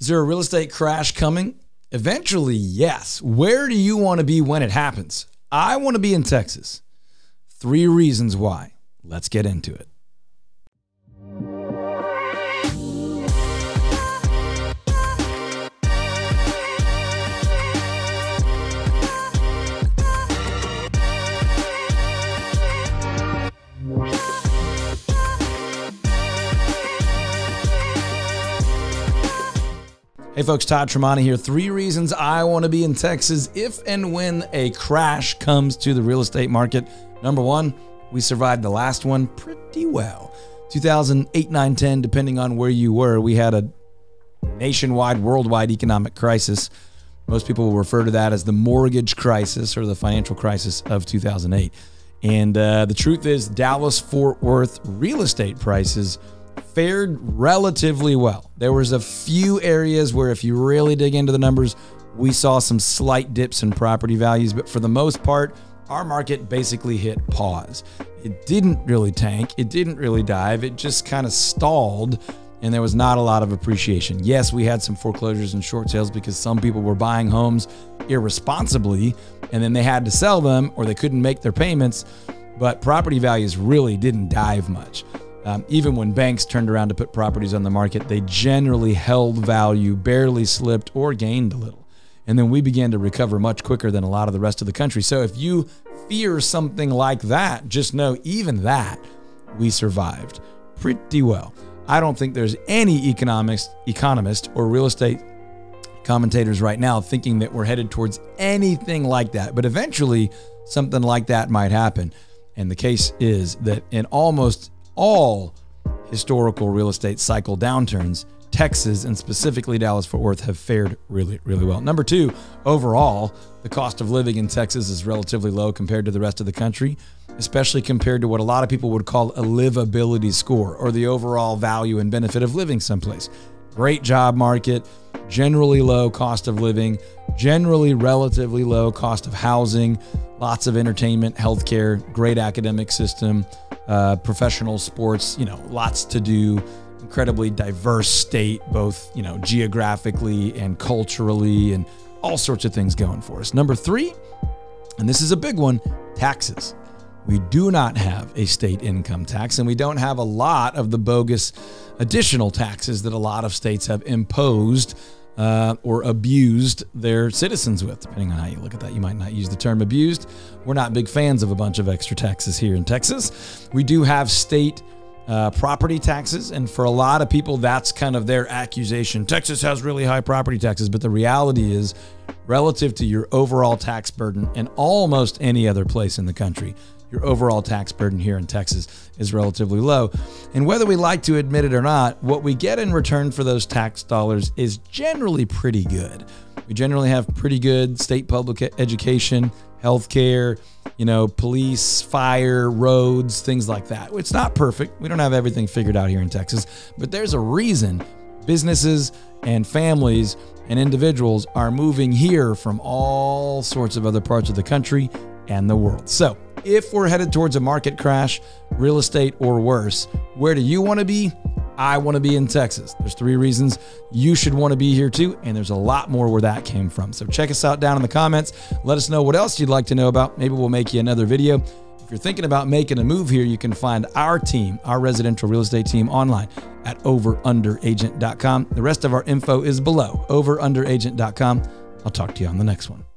Is there a real estate crash coming? Eventually, yes. Where do you want to be when it happens? I want to be in Texas. Three reasons why. Let's get into it. Hey folks, Todd Tramonte here. Three reasons I want to be in Texas if and when a crash comes to the real estate market. Number one, we survived the last one pretty well. 2008, 9, 10, depending on where you were, we had a nationwide, worldwide economic crisis. Most people will refer to that as the mortgage crisis or the financial crisis of 2008. And uh, the truth is, Dallas Fort Worth real estate prices fared relatively well. There was a few areas where if you really dig into the numbers, we saw some slight dips in property values, but for the most part, our market basically hit pause. It didn't really tank, it didn't really dive, it just kind of stalled and there was not a lot of appreciation. Yes, we had some foreclosures and short sales because some people were buying homes irresponsibly and then they had to sell them or they couldn't make their payments, but property values really didn't dive much. Um, even when banks turned around to put properties on the market, they generally held value, barely slipped, or gained a little. And then we began to recover much quicker than a lot of the rest of the country. So if you fear something like that, just know even that we survived pretty well. I don't think there's any economics, economist or real estate commentators right now thinking that we're headed towards anything like that. But eventually, something like that might happen. And the case is that in almost all historical real estate cycle downturns, Texas and specifically Dallas Fort Worth have fared really, really well. Number two, overall, the cost of living in Texas is relatively low compared to the rest of the country, especially compared to what a lot of people would call a livability score or the overall value and benefit of living someplace. Great job market, generally low cost of living, generally relatively low cost of housing, lots of entertainment, healthcare, great academic system, uh, professional sports, you know, lots to do, incredibly diverse state, both, you know, geographically and culturally, and all sorts of things going for us. Number three, and this is a big one taxes. We do not have a state income tax, and we don't have a lot of the bogus additional taxes that a lot of states have imposed uh, or abused their citizens with. Depending on how you look at that, you might not use the term abused. We're not big fans of a bunch of extra taxes here in Texas. We do have state uh, property taxes, and for a lot of people, that's kind of their accusation. Texas has really high property taxes, but the reality is, relative to your overall tax burden in almost any other place in the country, your overall tax burden here in Texas is relatively low. And whether we like to admit it or not, what we get in return for those tax dollars is generally pretty good. We generally have pretty good state public education, healthcare, you know, police, fire, roads, things like that. It's not perfect. We don't have everything figured out here in Texas, but there's a reason businesses and families and individuals are moving here from all sorts of other parts of the country and the world. So, if we're headed towards a market crash, real estate or worse, where do you want to be? I want to be in Texas. There's three reasons you should want to be here too, and there's a lot more where that came from. So check us out down in the comments. Let us know what else you'd like to know about. Maybe we'll make you another video. If you're thinking about making a move here, you can find our team, our residential real estate team online at overunderagent.com. The rest of our info is below overunderagent.com. I'll talk to you on the next one.